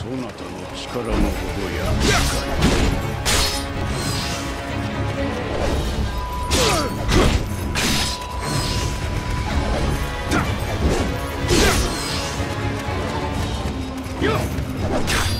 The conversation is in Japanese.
そなたの力のほどや。よっ。